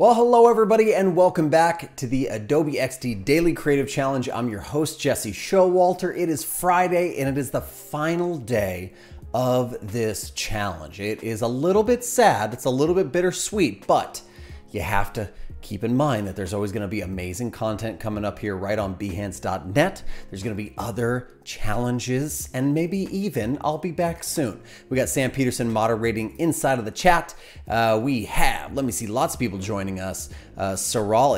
Well, hello everybody and welcome back to the Adobe XD Daily Creative Challenge. I'm your host, Jesse Showalter. It is Friday and it is the final day of this challenge. It is a little bit sad, it's a little bit bittersweet, but you have to keep in mind that there's always going to be amazing content coming up here right on behance.net. There's going to be other challenges and maybe even I'll be back soon. We got Sam Peterson moderating inside of the chat. Uh, we have, let me see, lots of people joining us. Uh,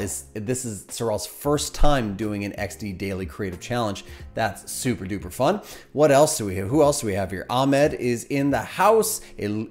is, this is Saral's first time doing an XD Daily Creative Challenge. That's super duper fun. What else do we have? Who else do we have here? Ahmed is in the house. El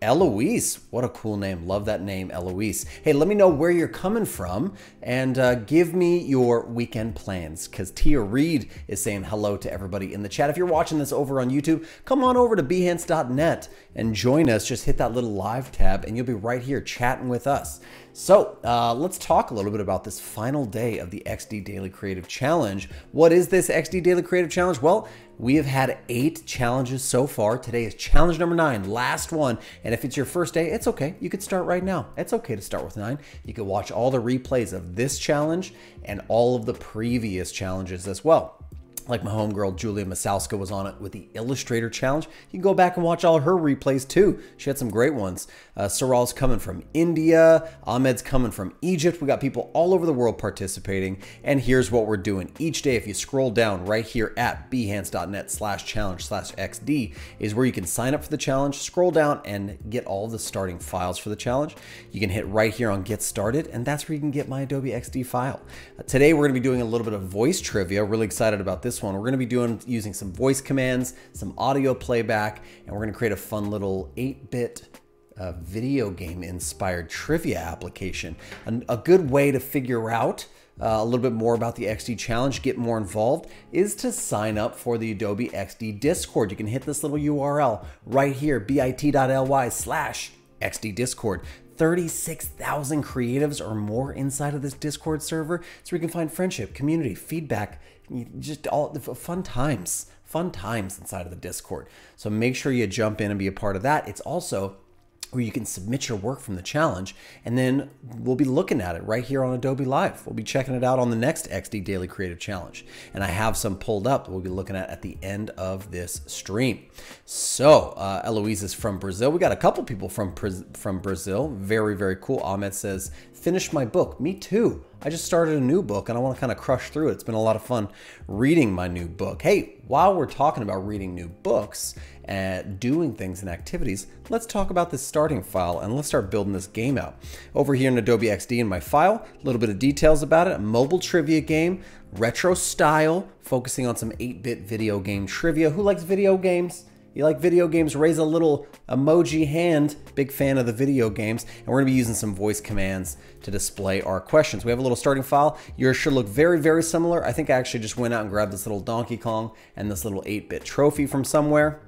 Eloise, what a cool name. Love that name, Eloise. Hey, let me know where you're coming from and uh, give me your weekend plans because Tia Reed is saying hello to everybody in the chat. If you're watching this over on YouTube, come on over to behance.net and join us. Just hit that little live tab and you'll be right here chatting with us. So uh, let's talk a little bit about this final day of the XD Daily Creative Challenge. What is this XD Daily Creative Challenge? Well, we have had eight challenges so far. Today is challenge number nine, last one. And if it's your first day, it's okay. You could start right now. It's okay to start with nine. You can watch all the replays of this challenge and all of the previous challenges as well like my homegirl Julia Masalska was on it with the Illustrator Challenge. You can go back and watch all her replays too. She had some great ones. Uh, Saral's coming from India. Ahmed's coming from Egypt. We got people all over the world participating. And here's what we're doing. Each day, if you scroll down right here at behance.net slash challenge slash XD is where you can sign up for the challenge, scroll down and get all the starting files for the challenge. You can hit right here on get started and that's where you can get my Adobe XD file. Uh, today, we're gonna be doing a little bit of voice trivia. Really excited about this this one. We're going to be doing using some voice commands, some audio playback, and we're going to create a fun little 8-bit uh, video game inspired trivia application. A, a, good way to figure out uh, a little bit more about the XD challenge, get more involved, is to sign up for the Adobe XD Discord. You can hit this little URL right here, bit.ly slash XD Discord. 36,000 creatives or more inside of this Discord server so we can find friendship, community, feedback, just all the fun times, fun times inside of the Discord. So make sure you jump in and be a part of that. It's also where you can submit your work from the challenge and then we'll be looking at it right here on Adobe Live. We'll be checking it out on the next XD Daily Creative Challenge. And I have some pulled up that we'll be looking at at the end of this stream. So uh, Eloise is from Brazil. We got a couple people from, from Brazil. Very, very cool. Ahmed says, finish my book. Me too. I just started a new book and I want to kind of crush through it. It's been a lot of fun reading my new book. Hey, while we're talking about reading new books and doing things and activities, let's talk about this starting file and let's start building this game out. Over here in Adobe XD in my file, a little bit of details about it, a mobile trivia game, retro style, focusing on some 8-bit video game trivia. Who likes video games? You like video games? Raise a little emoji hand. Big fan of the video games. And we're gonna be using some voice commands to display our questions. We have a little starting file. Yours should look very, very similar. I think I actually just went out and grabbed this little Donkey Kong and this little 8-bit trophy from somewhere.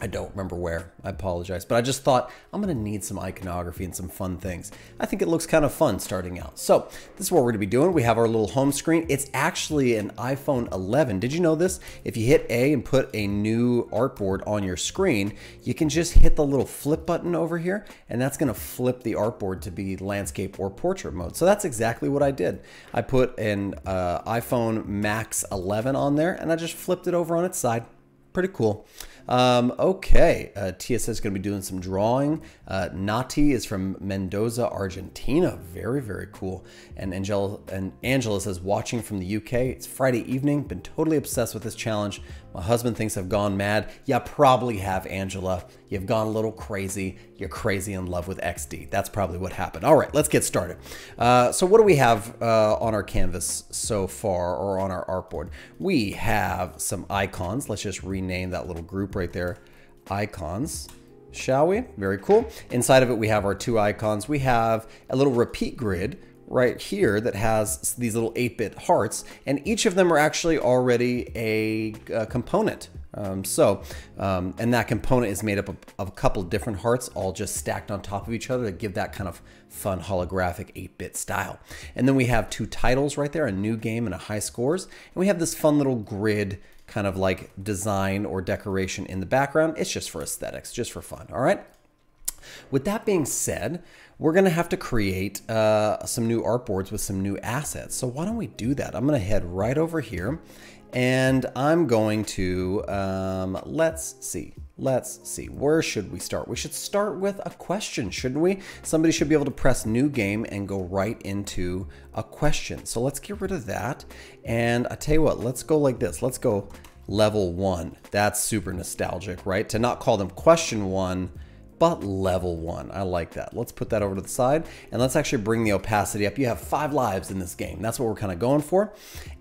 I don't remember where. I apologize. But I just thought I'm going to need some iconography and some fun things. I think it looks kind of fun starting out. So this is what we're going to be doing. We have our little home screen. It's actually an iPhone 11. Did you know this? If you hit A and put a new artboard on your screen, you can just hit the little flip button over here and that's going to flip the artboard to be landscape or portrait mode. So that's exactly what I did. I put an uh, iPhone Max 11 on there and I just flipped it over on its side. Pretty cool. Um, okay, uh, TSS is going to be doing some drawing. Uh, Nati is from Mendoza, Argentina. Very, very cool. And Angela, and Angela says, watching from the UK. It's Friday evening. Been totally obsessed with this challenge. My husband thinks I've gone mad. Yeah, probably have, Angela. You've gone a little crazy. You're crazy in love with XD. That's probably what happened. All right, let's get started. Uh, so what do we have uh, on our canvas so far or on our artboard? We have some icons. Let's just rename that little group right there. Icons shall we? Very cool. Inside of it, we have our two icons. We have a little repeat grid right here that has these little 8-bit hearts, and each of them are actually already a, a component. Um, so, um, and that component is made up of, of, a couple different hearts, all just stacked on top of each other to give that kind of fun holographic 8-bit style. And then we have two titles right there, a new game and a high scores. And we have this fun little grid kind of like design or decoration in the background. It's just for aesthetics, just for fun, all right? With that being said, we're going to have to create uh, some new artboards with some new assets. So why don't we do that? I'm going to head right over here and I'm going to, um, let's see, let's see, where should we start? We should start with a question, shouldn't we? Somebody should be able to press new game and go right into a question. So let's get rid of that. And I tell you what, let's go like this. Let's go level one. That's super nostalgic, right? To not call them question one, but level one. I like that. Let's put that over to the side and let's actually bring the opacity up. You have five lives in this game. That's what we're kind of going for.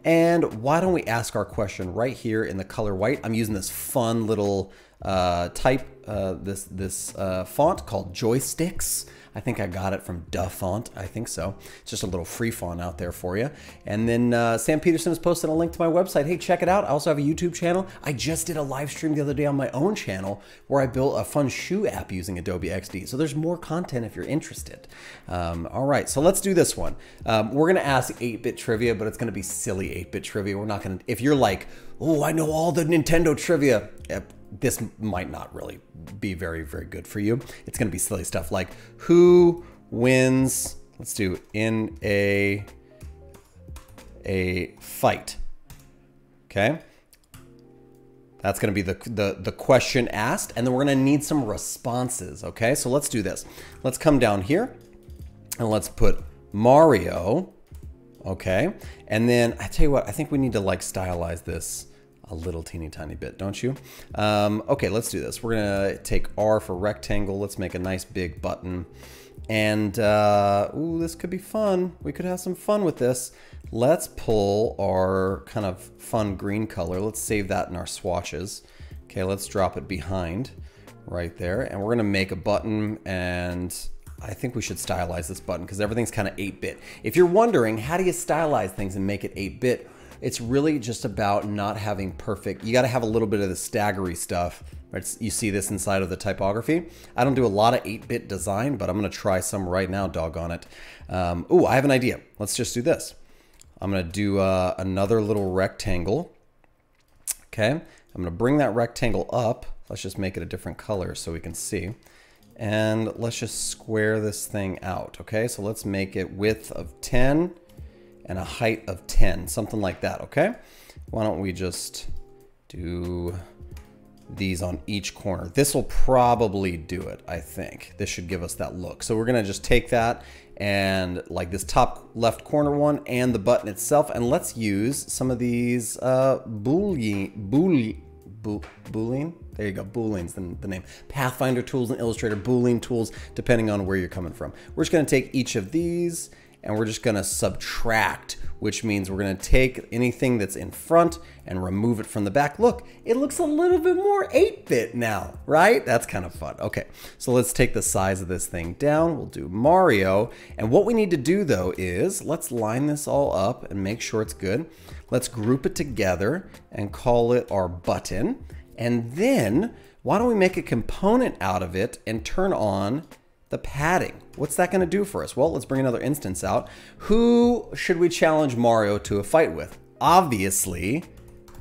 And why don't we ask our question right here in the color white? I'm using this fun little uh, type, uh, this, this uh, font called Joysticks. I think I got it from DaFont. I think so. It's just a little free font out there for you. And then uh, Sam Peterson has posted a link to my website. Hey, check it out. I also have a YouTube channel. I just did a live stream the other day on my own channel where I built a fun shoe app using Adobe XD. So there's more content if you're interested. Um, all right, so let's do this one. Um, we're gonna ask 8-bit trivia, but it's gonna be silly 8-bit trivia. We're not gonna, if you're like, oh, I know all the Nintendo trivia, this might not really be very, very good for you. It's going to be silly stuff like who wins, let's do in a, a fight. Okay. That's going to be the, the, the question asked, and then we're going to need some responses. Okay, so let's do this. Let's come down here and let's put Mario. Okay, and then I tell you what, I think we need to like stylize this a little teeny tiny bit, don't you? Um, okay, let's do this. We're gonna take R for rectangle. Let's make a nice big button. And, uh, ooh, this could be fun. We could have some fun with this. Let's pull our kind of fun green color. Let's save that in our swatches. Okay, let's drop it behind right there. And we're gonna make a button and I think we should stylize this button because everything's kind of 8-bit. If you're wondering, how do you stylize things and make it 8-bit? It's really just about not having perfect, you got to have a little bit of the staggery stuff. Right? You see this inside of the typography. I don't do a lot of 8-bit design, but I'm going to try some right now, doggone it. Um, oh, I have an idea. Let's just do this. I'm going to do uh, another little rectangle. Okay, I'm going to bring that rectangle up. Let's just make it a different color so we can see. And let's just square this thing out. Okay, so let's make it width of 10 and a height of 10, something like that, okay? Why don't we just do these on each corner. This will probably do it, I think. This should give us that look. So we're gonna just take that and like this top left corner one and the button itself, and let's use some of these uh, boolean, boolean, boolean, there you go, Boolean's the, the name. Pathfinder tools and Illustrator Boolean tools, depending on where you're coming from. We're just gonna take each of these and we're just gonna subtract, which means we're gonna take anything that's in front and remove it from the back. Look, it looks a little bit more 8-bit now, right? That's kind of fun. Okay, so let's take the size of this thing down. We'll do Mario. And what we need to do though is, let's line this all up and make sure it's good. Let's group it together and call it our button. And then, why don't we make a component out of it and turn on the padding. What's that going to do for us? Well, let's bring another instance out. Who should we challenge Mario to a fight with? Obviously,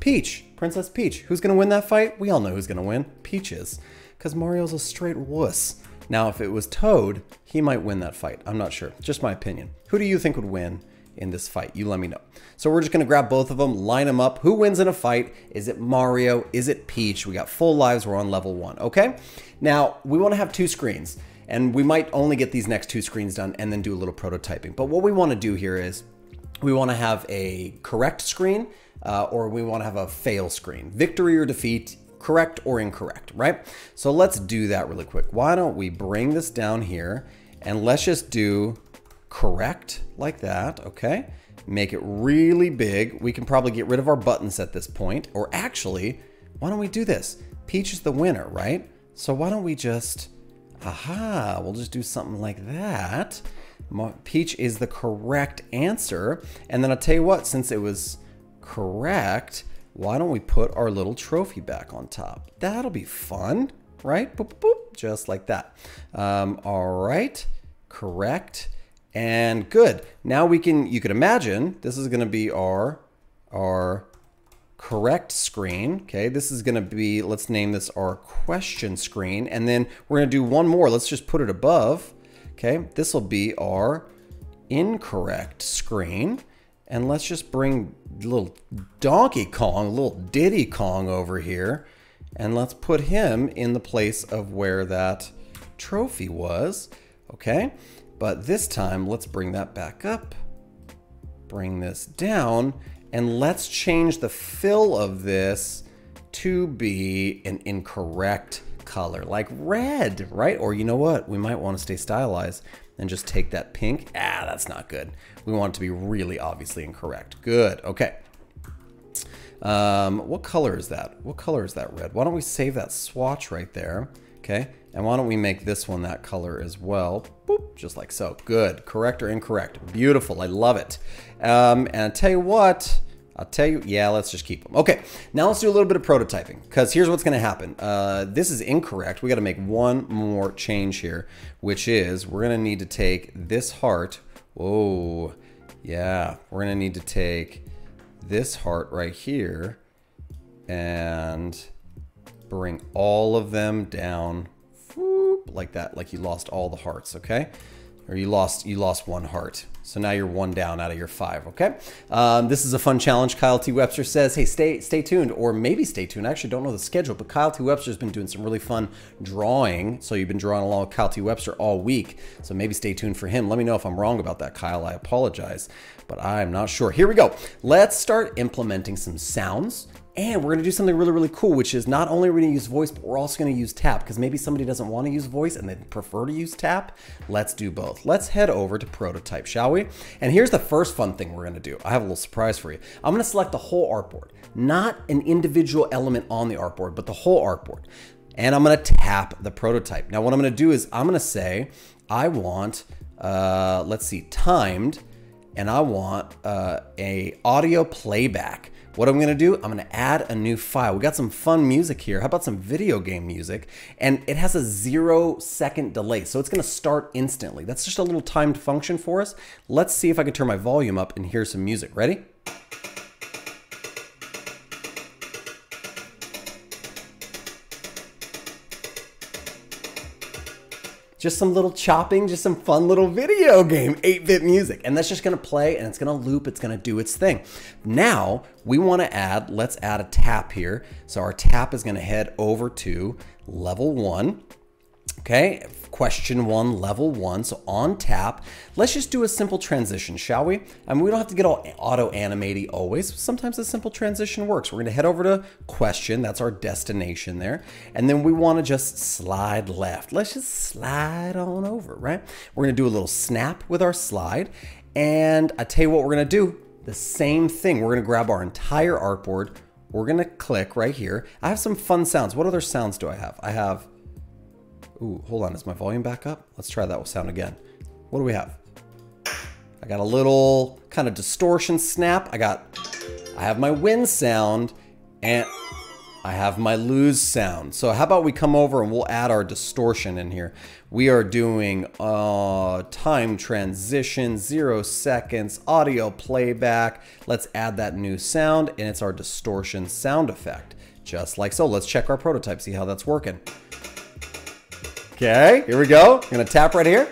Peach, Princess Peach. Who's going to win that fight? We all know who's going to win. Peach is, because Mario's a straight wuss. Now, if it was Toad, he might win that fight. I'm not sure. Just my opinion. Who do you think would win in this fight? You let me know. So we're just going to grab both of them, line them up. Who wins in a fight? Is it Mario? Is it Peach? We got full lives. We're on level one. Okay. Now, we want to have two screens. And we might only get these next two screens done and then do a little prototyping. But what we want to do here is we want to have a correct screen uh, or we want to have a fail screen. Victory or defeat, correct or incorrect, right? So let's do that really quick. Why don't we bring this down here and let's just do correct like that, okay? Make it really big. We can probably get rid of our buttons at this point. Or actually, why don't we do this? Peach is the winner, right? So why don't we just Aha, we'll just do something like that. Peach is the correct answer. And then I'll tell you what, since it was correct, why don't we put our little trophy back on top? That'll be fun, right? Boop, boop, boop, just like that. Um, all right, correct and good. Now we can, you can imagine this is gonna be our, our correct screen. Okay, this is gonna be, let's name this our question screen. And then we're gonna do one more. Let's just put it above. Okay, this will be our incorrect screen. And let's just bring little Donkey Kong, little Diddy Kong over here. And let's put him in the place of where that trophy was. Okay, but this time let's bring that back up. Bring this down and let's change the fill of this to be an incorrect color, like red, right? Or you know what? We might want to stay stylized and just take that pink. Ah, that's not good. We want it to be really obviously incorrect. Good, okay. Um, what color is that? What color is that red? Why don't we save that swatch right there? Okay, and why don't we make this one that color as well? Boop, just like so. Good, correct or incorrect? Beautiful, I love it. Um, and I tell you what, I'll tell you, yeah, let's just keep them. Okay, now let's do a little bit of prototyping because here's what's gonna happen. Uh, this is incorrect. We gotta make one more change here, which is we're gonna need to take this heart. Whoa, yeah, we're gonna need to take this heart right here and bring all of them down like that, like you lost all the hearts, okay? Or you lost you lost one heart. So now you're one down out of your five, okay? Um, this is a fun challenge. Kyle T. Webster says, hey, stay stay tuned, or maybe stay tuned. I actually don't know the schedule, but Kyle T. Webster's been doing some really fun drawing. So you've been drawing along with Kyle T. Webster all week. So maybe stay tuned for him. Let me know if I'm wrong about that, Kyle. I apologize, but I'm not sure. Here we go. Let's start implementing some sounds and we're gonna do something really, really cool, which is not only are we gonna use voice, but we're also gonna use tap because maybe somebody doesn't wanna use voice and they prefer to use tap. Let's do both. Let's head over to prototype, shall we? And here's the first fun thing we're gonna do. I have a little surprise for you. I'm gonna select the whole artboard, not an individual element on the artboard, but the whole artboard. And I'm gonna tap the prototype. Now what I'm gonna do is I'm gonna say, I want, uh, let's see, timed, and I want uh, a audio playback. What I'm gonna do, I'm gonna add a new file. We got some fun music here. How about some video game music? And it has a zero second delay, so it's gonna start instantly. That's just a little timed function for us. Let's see if I can turn my volume up and hear some music. Ready? Just some little chopping, just some fun little video game, 8-bit music. And that's just gonna play and it's gonna loop, it's gonna do its thing. Now, we wanna add, let's add a tap here. So our tap is gonna head over to level one. Okay, question one, level one. So on tap, let's just do a simple transition, shall we? I mean, we don't have to get all auto animated always. Sometimes a simple transition works. We're gonna head over to question, that's our destination there. And then we wanna just slide left. Let's just slide on over, right? We're gonna do a little snap with our slide. And I tell you what we're gonna do, the same thing. We're gonna grab our entire artboard. We're gonna click right here. I have some fun sounds. What other sounds do I have? I have Ooh, hold on, is my volume back up? Let's try that with sound again. What do we have? I got a little kind of distortion snap. I got, I have my win sound and I have my lose sound. So how about we come over and we'll add our distortion in here. We are doing uh, time transition, zero seconds, audio playback. Let's add that new sound and it's our distortion sound effect. Just like so. Let's check our prototype, see how that's working. Okay, here we go. I'm gonna tap right here.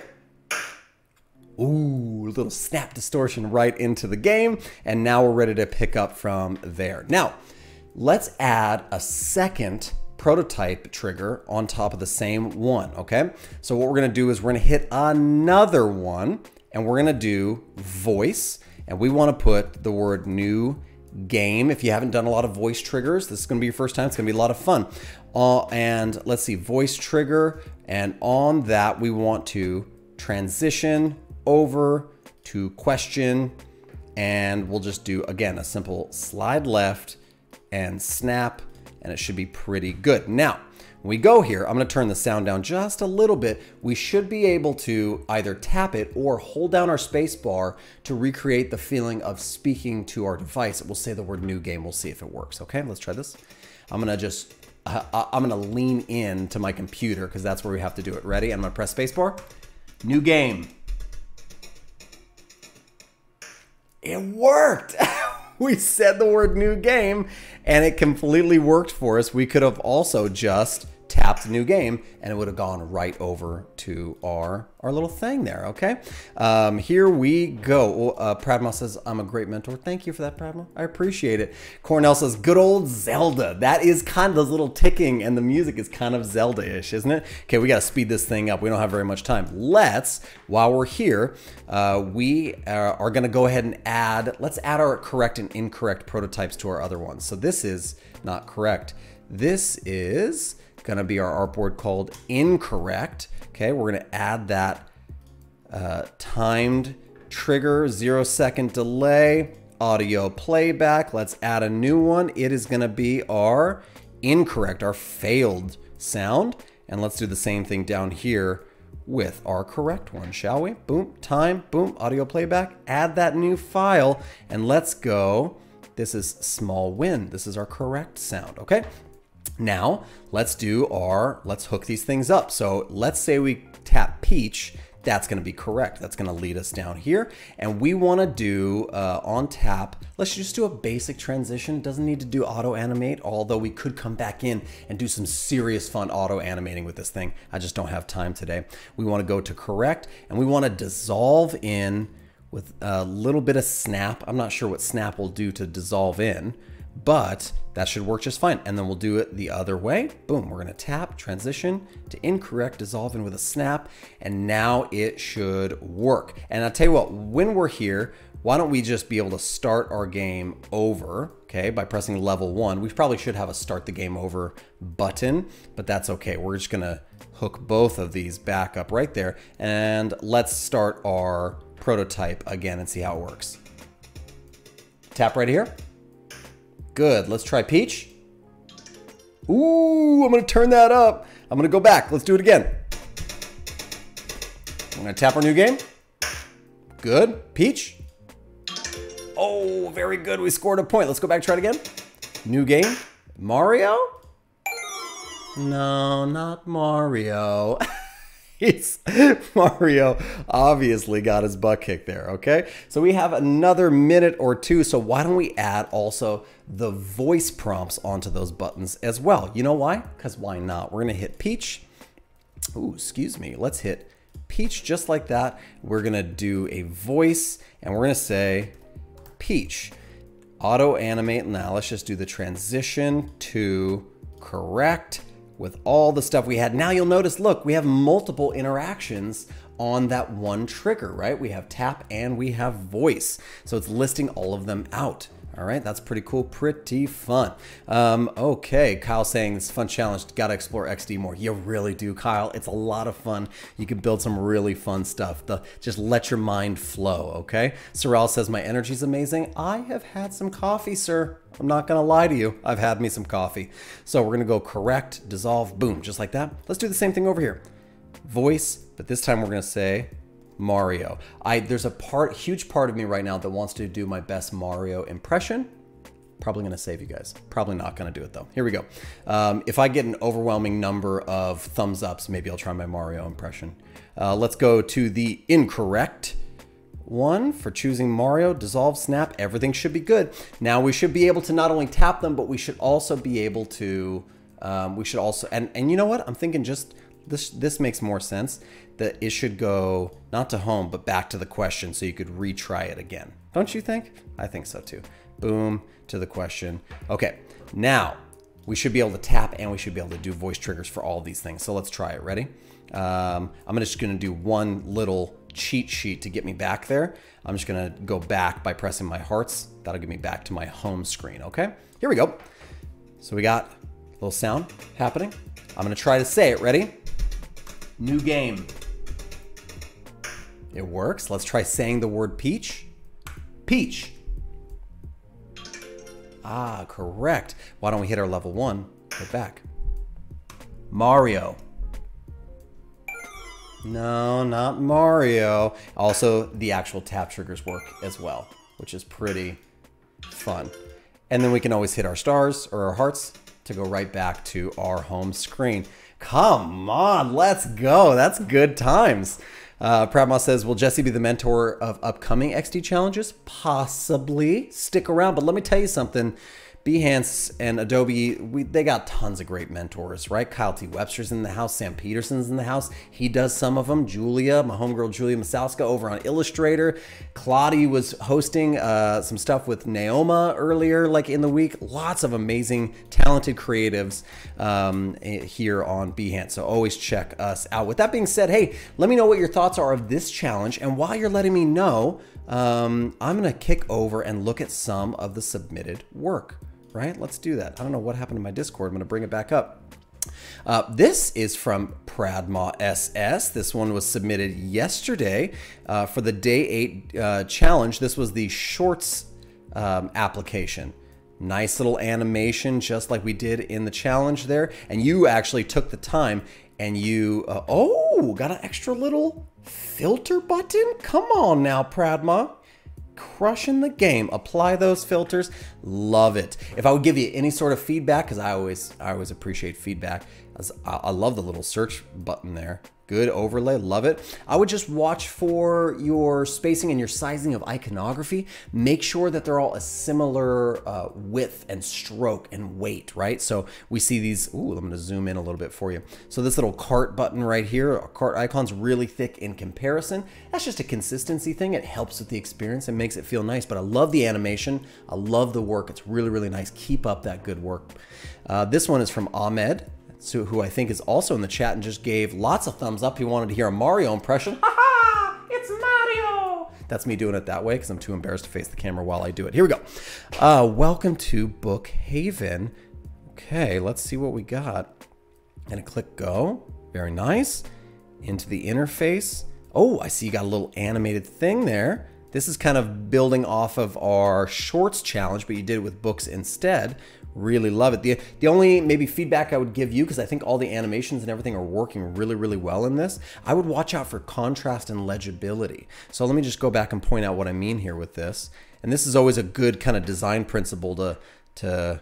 Ooh, a little snap distortion right into the game. And now we're ready to pick up from there. Now, let's add a second prototype trigger on top of the same one, okay? So what we're gonna do is we're gonna hit another one and we're gonna do voice and we wanna put the word new game. If you haven't done a lot of voice triggers, this is gonna be your first time. It's gonna be a lot of fun. Uh, and let's see, voice trigger. And on that, we want to transition over to question. And we'll just do, again, a simple slide left and snap, and it should be pretty good. Now, when we go here, I'm gonna turn the sound down just a little bit. We should be able to either tap it or hold down our space bar to recreate the feeling of speaking to our device. We'll say the word new game. We'll see if it works. Okay, let's try this. I'm gonna just I'm gonna lean in to my computer because that's where we have to do it. Ready? I'm gonna press spacebar. New game. It worked. we said the word new game and it completely worked for us. We could have also just tapped new game and it would have gone right over to our our little thing there okay? Um, here we go. Uh, Pradma says I'm a great mentor. Thank you for that Pradma I appreciate it. Cornell says good old Zelda. That is kind of those little ticking and the music is kind of Zelda-ish isn't it? Okay we got to speed this thing up. We don't have very much time. Let's while we're here uh, we are, are gonna go ahead and add let's add our correct and incorrect prototypes to our other ones. So this is not correct. This is to be our artboard called incorrect. Okay, we're to add that uh, timed trigger, zero second delay, audio playback. Let's add a new one. It is to be our incorrect, our failed sound. And let's do the same thing down here with our correct one, shall we? Boom, time, boom, audio playback. Add that new file and let's go. This is small win. This is our correct sound, okay? Now let's do our, let's hook these things up. So let's say we tap Peach, that's gonna be correct. That's gonna lead us down here. And we wanna do uh, on tap, let's just do a basic transition. It Doesn't need to do auto animate, although we could come back in and do some serious fun auto animating with this thing. I just don't have time today. We wanna go to correct and we wanna dissolve in with a little bit of snap. I'm not sure what snap will do to dissolve in, but that should work just fine. And then we'll do it the other way. Boom, we're gonna tap, transition to incorrect, dissolve in with a snap, and now it should work. And I'll tell you what, when we're here, why don't we just be able to start our game over, okay, by pressing level one. We probably should have a start the game over button, but that's okay. We're just gonna hook both of these back up right there. And let's start our prototype again and see how it works. Tap right here. Good. Let's try peach. Ooh, I'm to turn that up. I'm to go back. Let's do it again. I'm to tap our new game. Good. Peach. Oh, very good. We scored a point. Let's go back try it again. New game. Mario? No, not Mario. Mario obviously got his butt kicked there, okay? So we have another minute or two, so why don't we add also the voice prompts onto those buttons as well? You know why? Because why not? We're gonna hit Peach. Ooh, excuse me. Let's hit Peach just like that. We're gonna do a voice and we're gonna say Peach. Auto animate now. Let's just do the transition to correct with all the stuff we had. Now you'll notice, look, we have multiple interactions on that one trigger, right? We have tap and we have voice. So it's listing all of them out. All right, that's pretty cool, pretty fun. Um, okay, Kyle saying this fun challenge, gotta explore XD more. You really do, Kyle. It's a lot of fun. You can build some really fun stuff. The, just let your mind flow, okay? Saral says, my energy's amazing. I have had some coffee, sir. I'm not gonna lie to you. I've had me some coffee. So we're gonna go correct, dissolve, boom, just like that. Let's do the same thing over here. Voice, but this time we're gonna say Mario. I there's a part huge part of me right now that wants to do my best Mario impression. Probably gonna save you guys. Probably not gonna do it though. Here we go. Um, if I get an overwhelming number of thumbs ups, maybe I'll try my Mario impression. Uh, let's go to the incorrect one for choosing Mario, dissolve, snap, everything should be good. Now we should be able to not only tap them, but we should also be able to, um, we should also, and, and you know what? I'm thinking just, this, this makes more sense that it should go not to home, but back to the question so you could retry it again. Don't you think? I think so too. Boom to the question. Okay, now we should be able to tap and we should be able to do voice triggers for all these things. So let's try it. Ready? Um, I'm just gonna do one little cheat sheet to get me back there. I'm just gonna go back by pressing my hearts. That'll get me back to my home screen, okay? Here we go. So we got a little sound happening. I'm gonna try to say it, ready? New game. It works. Let's try saying the word peach. Peach. Ah, correct. Why don't we hit our level one? Go back. Mario. No, not Mario. Also, the actual tap triggers work as well, which is pretty fun. And then we can always hit our stars or our hearts to go right back to our home screen. Come on, let's go. That's good times. Uh, says, Will Jesse be the mentor of upcoming XD challenges? Possibly. Stick around, but let me tell you something. Behance and Adobe, we, they got tons of great mentors, right? Kyle T. Webster's in the house, Sam Peterson's in the house. He does some of them. Julia, my homegirl Julia Masalska over on Illustrator. Claudia was hosting uh, some stuff with Naoma earlier, like in the week. Lots of amazing, talented creatives um, eh, here on Behance. So always check us out. With that being said, hey, let me know what your thoughts are of this challenge. And while you're letting me know, um, I'm going to kick over and look at some of the submitted work right? Let's do that. I don't know what happened to my Discord. I'm going to bring it back up. Uh, this is from Pradma SS. This one was submitted yesterday uh, for the day eight uh, challenge. This was the shorts um, application. Nice little animation, just like we did in the challenge there. And you actually took the time and you, uh, oh, got an extra little filter button? Come on now, Pradma crushing the game. Apply those filters. Love it. If I would give you any sort of feedback, because I always I always appreciate feedback. I love the little search button there. Good overlay, love it. I would just watch for your spacing and your sizing of iconography. Make sure that they're all a similar uh, width and stroke and weight, right? So we see these, ooh, I'm gonna zoom in a little bit for you. So this little cart button right here, cart icon's really thick in comparison. That's just a consistency thing. It helps with the experience and makes it feel nice, but I love the animation. I love the work. It's really, really nice. Keep up that good work. Uh, this one is from Ahmed so, who I think is also in the chat and just gave lots of thumbs up. He wanted to hear a Mario impression. Ha ha! It's Mario! That's me doing it that way because I'm too embarrassed to face the camera while I do it. Here we go. Uh, welcome to Book Haven. Okay, let's see what we got. Gonna click go. Very nice. Into the interface. Oh, I see you got a little animated thing there. This is kind of building off of our shorts challenge, but you did it with books instead. Really love it. The, the only maybe feedback I would give you, because I think all the animations and everything are working really, really well in this, I would watch out for contrast and legibility. So let me just go back and point out what I mean here with this. And this is always a good kind of design principle to, to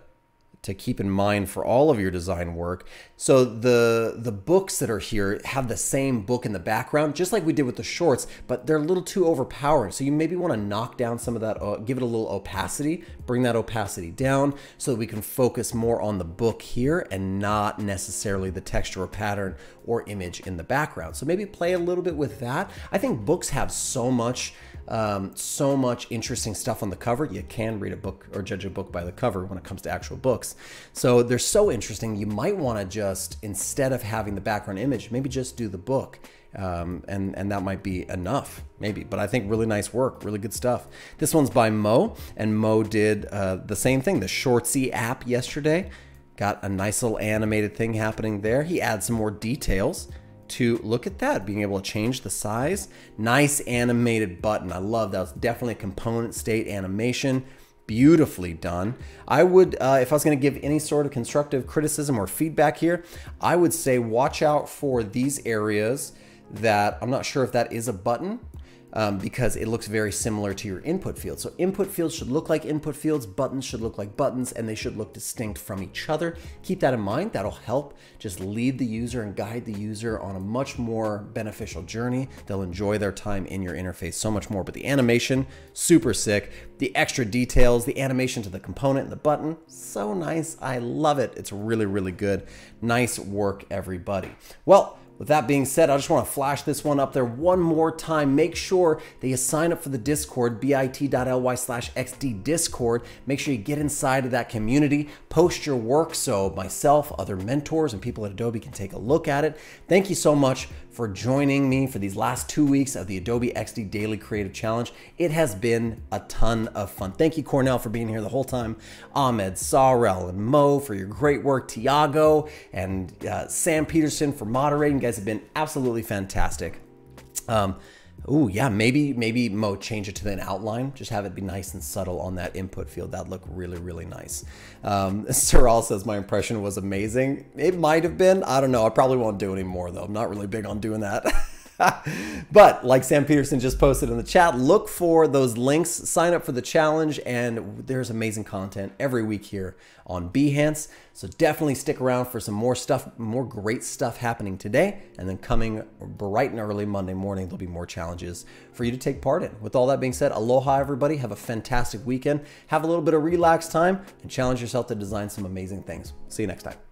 to keep in mind for all of your design work. So the the books that are here have the same book in the background, just like we did with the shorts, but they're a little too overpowering. So you maybe want to knock down some of that, uh, give it a little opacity, bring that opacity down so that we can focus more on the book here and not necessarily the texture or pattern or image in the background. So maybe play a little bit with that. I think books have so much um, so much interesting stuff on the cover. You can read a book or judge a book by the cover when it comes to actual books. So they're so interesting. You might want to just, instead of having the background image, maybe just do the book. Um, and, and that might be enough, maybe. But I think really nice work, really good stuff. This one's by Mo, and Mo did uh, the same thing, the Shortsy app yesterday. Got a nice little animated thing happening there. He adds some more details to look at that, being able to change the size. Nice animated button. I love that. It's definitely a component state animation. Beautifully done. I would, uh, if I was going to give any sort of constructive criticism or feedback here, I would say watch out for these areas that I'm not sure if that is a button um, because it looks very similar to your input field. So input fields should look like input fields, buttons should look like buttons, and they should look distinct from each other. Keep that in mind. That'll help just lead the user and guide the user on a much more beneficial journey. They'll enjoy their time in your interface so much more. But the animation, super sick. The extra details, the animation to the component and the button, so nice. I love it. It's really, really good. Nice work, everybody. Well, with that being said, I just want to flash this one up there one more time. Make sure that you sign up for the Discord, bit.ly slash xd discord. Make sure you get inside of that community, post your work so myself, other mentors, and people at Adobe can take a look at it. Thank you so much for joining me for these last two weeks of the Adobe XD Daily Creative Challenge. It has been a ton of fun. Thank you, Cornell, for being here the whole time. Ahmed, Saral, and Mo for your great work. Tiago and uh, Sam Peterson for moderating. You guys have been absolutely fantastic. Um, Oh yeah, maybe maybe Mo change it to an outline. Just have it be nice and subtle on that input field. That'd look really really nice. Um, Saral says my impression was amazing. It might have been. I don't know. I probably won't do any more though. I'm not really big on doing that. but like Sam Peterson just posted in the chat, look for those links, sign up for the challenge, and there's amazing content every week here on Behance. So definitely stick around for some more stuff, more great stuff happening today. And then coming bright and early Monday morning, there'll be more challenges for you to take part in. With all that being said, aloha, everybody. Have a fantastic weekend. Have a little bit of relaxed time and challenge yourself to design some amazing things. See you next time.